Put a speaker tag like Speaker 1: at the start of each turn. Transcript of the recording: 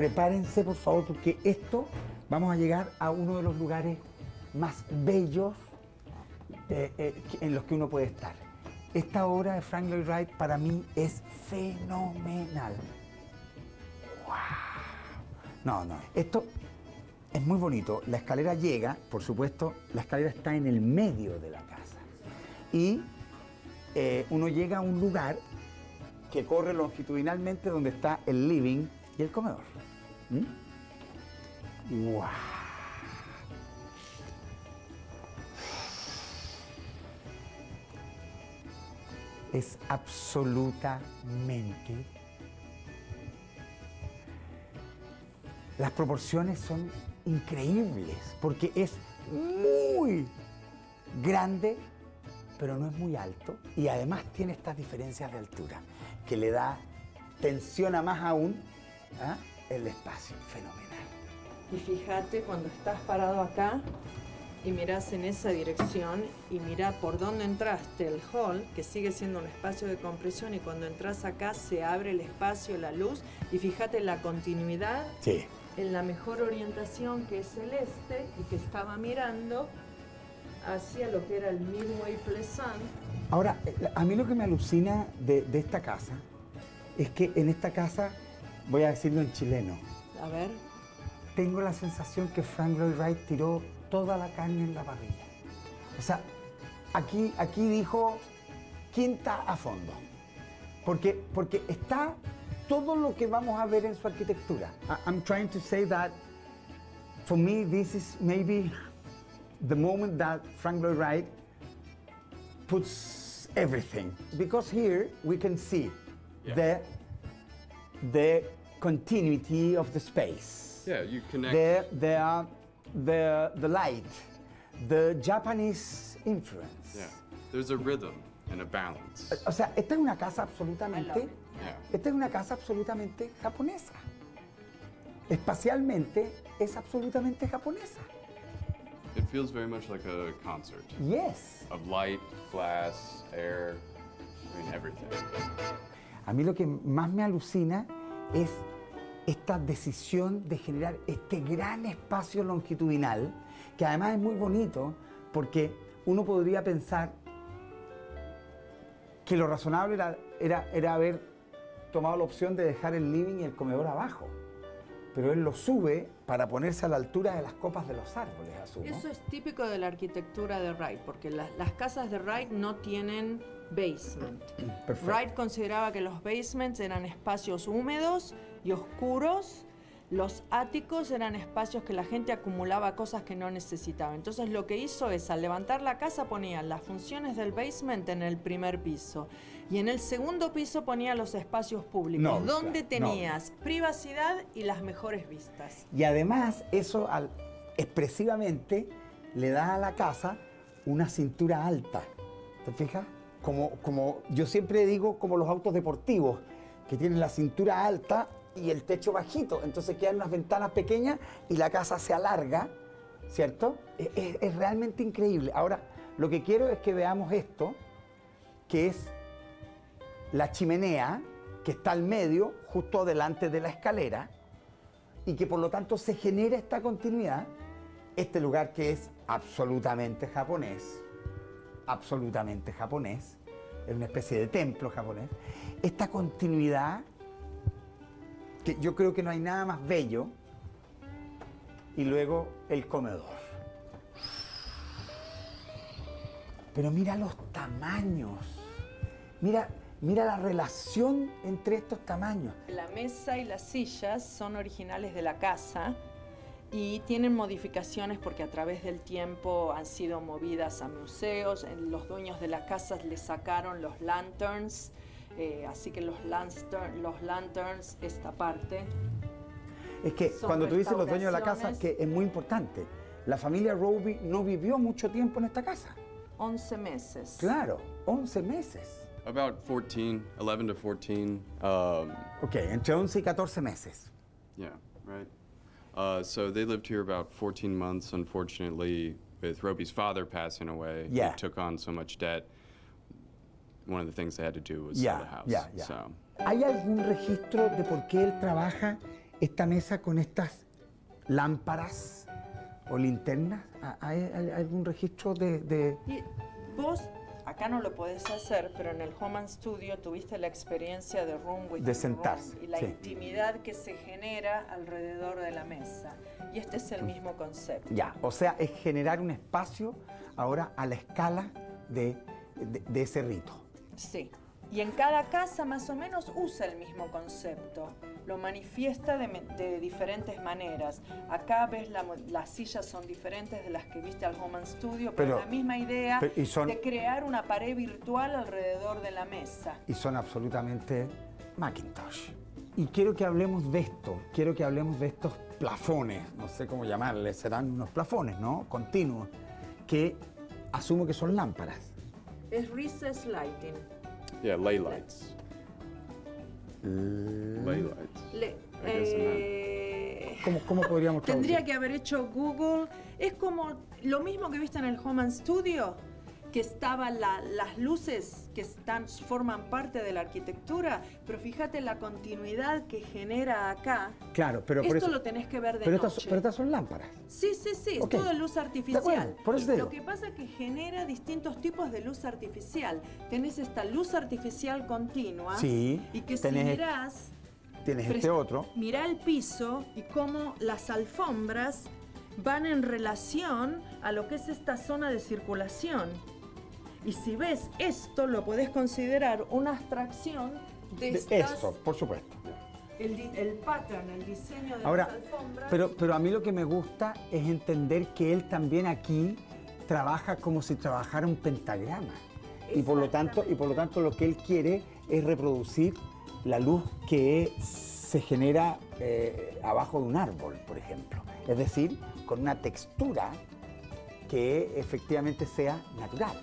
Speaker 1: prepárense por favor porque esto vamos a llegar a uno de los lugares más bellos eh, eh, en los que uno puede estar. Esta obra de Frank Lloyd Wright para mí es fenomenal. ¡Wow! No, no, esto es muy bonito. La escalera llega, por supuesto, la escalera está en el medio de la casa. Y eh, uno llega a un lugar que corre longitudinalmente donde está el living el comedor. ¿Mm? ¡Wow! Es absolutamente... Las proporciones son increíbles porque es muy grande, pero no es muy alto y además tiene estas diferencias de altura que le da, tensiona más aún ¿ah? el espacio. Fenomenal.
Speaker 2: Y fíjate cuando estás parado acá y miras en esa dirección y mira por dónde entraste, el hall, que sigue siendo un espacio de compresión, y cuando entras acá se abre el espacio, la luz, y fíjate la continuidad.
Speaker 1: Sí
Speaker 2: en la mejor orientación que es el este y que estaba mirando hacia lo que era el Midway Pleasant.
Speaker 1: Ahora, a mí lo que me alucina de, esta casa es que en esta casa, voy a decirlo en chileno.
Speaker 2: A ver.
Speaker 1: Tengo la sensación que Frank Lloyd Wright tiró toda la carne en la parrilla. O sea, aquí, aquí dijo quinta a fondo. Porque, porque está todo lo que vamos a ver en su arquitectura. I'm trying to say that for me this is maybe the moment that Frank Lloyd Wright puts everything because here we can see yeah. the the continuity of the space.
Speaker 3: Yeah, you connect.
Speaker 1: The the the the light, the Japanese influence.
Speaker 3: Yeah, there's a rhythm and a balance.
Speaker 1: O sea, esta es una casa absolutamente esta es una casa absolutamente japonesa. Espacialmente es absolutamente japonesa.
Speaker 3: It feels very much like a concert.
Speaker 1: Yes.
Speaker 3: Of light, glass, air, I mean everything.
Speaker 1: A mí lo que más me alucina es esta decisión de generar este gran espacio longitudinal, que además es muy bonito porque uno podría pensar que lo razonable era, era, era ver tomado la opción de dejar el living y el comedor abajo. Pero él lo sube para ponerse a la altura de las copas de los árboles, asumo.
Speaker 2: Eso es típico de la arquitectura de Wright, porque las casas de Wright no tienen basement. Wright consideraba que los basements eran espacios húmedos y oscuros los áticos eran espacios que la gente acumulaba cosas que no necesitaba. Entonces lo que hizo es, al levantar la casa, ponía las funciones del basement en el primer piso. Y en el segundo piso ponía los espacios públicos, donde tenías privacidad y las mejores vistas.
Speaker 1: Y además eso al, expresivamente le da a la casa una cintura alta. ¿Te fijas? Como, como yo siempre digo, como los autos deportivos, que tienen la cintura alta y el techo bajito. Entonces quedan unas ventanas pequeñas y la casa se alarga, ¿cierto? Es, realmente increíble. Ahora, lo que quiero es que veamos esto, que es la chimenea que está al medio, justo delante de la escalera, y que por lo tanto se genera esta continuidad. Este lugar que es absolutamente japonés, absolutamente japonés, es una especie de templo japonés. Esta continuidad que yo creo que no hay nada más bello, y luego el comedor. Pero mira los tamaños, mira, mira la relación entre estos tamaños.
Speaker 2: La mesa y las sillas son originales de la casa y tienen modificaciones porque a través del tiempo han sido movidas a museos. Los dueños de la casa le sacaron los lanterns eh, así que los, los lanterns, esta parte.
Speaker 1: Es que cuando tú dices los dueños de la casa, que es muy importante, la familia Roby no vivió mucho tiempo en esta casa.
Speaker 2: 11 meses.
Speaker 1: Claro, 11 meses.
Speaker 3: About 14, 11 to 14. Um,
Speaker 1: ok, entre 11 y 14 meses.
Speaker 3: Yeah, right. Uh, so they lived here about 14 months, unfortunately, with Roby's father passing away.
Speaker 1: Yeah.
Speaker 3: He took on so much debt. One of the things they had to do was sell the house.
Speaker 1: ¿Hay algún registro de por qué él trabaja esta mesa con estas lámparas o linternas? ¿Hay, algún registro de,
Speaker 2: vos acá no lo podés hacer, pero en el Home Studio tuviste la experiencia de room with
Speaker 1: de sentarse
Speaker 2: y la intimidad que se genera alrededor de la mesa. Y este es el mismo concepto.
Speaker 1: Ya, o sea, es generar un espacio ahora a la escala de, de ese rito.
Speaker 2: Sí. Y en cada casa más o menos usa el mismo concepto, lo manifiesta de, diferentes maneras. Acá ves las sillas son diferentes de las que viste al Home Studio, pero, la misma idea de crear una pared virtual alrededor de la mesa.
Speaker 1: Y son absolutamente Macintosh. Y quiero que hablemos de esto, quiero que hablemos de estos plafones, no sé cómo llamarles, serán unos plafones, ¿no? Continuos, que asumo que son lámparas.
Speaker 2: Es recess lighting.
Speaker 3: Yeah, lay lights. Lay lights.
Speaker 2: Eh,
Speaker 1: ¿Cómo, podríamos
Speaker 2: Tendría que haber hecho Google. Es como lo mismo que viste en el Home Studio que estaban las luces que están, forman parte de la arquitectura, pero fíjate la continuidad que genera acá.
Speaker 1: Claro, pero
Speaker 2: Esto lo tenés que ver de
Speaker 1: pero
Speaker 2: noche.
Speaker 1: Estas, pero estas son lámparas.
Speaker 2: Sí, sí, sí, es todo luz artificial.
Speaker 1: por eso
Speaker 2: lo que pasa es que genera distintos tipos de luz artificial. Tenés esta luz artificial continua
Speaker 1: sí,
Speaker 2: y que si mirás...
Speaker 1: Tienes este otro.
Speaker 2: Mirá el piso y cómo las alfombras van en relación a lo que es esta zona de circulación. Y si ves esto, lo puedes considerar una abstracción de,
Speaker 1: esto, por supuesto.
Speaker 2: El, pattern, el diseño de
Speaker 1: Ahora,
Speaker 2: las alfombras.
Speaker 1: Pero, pero a mí lo que me gusta es entender que él también aquí trabaja como si trabajara un pentagrama. Y por, lo tanto, y por lo tanto lo que él quiere es reproducir la luz que se genera eh, abajo de un árbol, por ejemplo. Es decir, con una textura que efectivamente sea natural.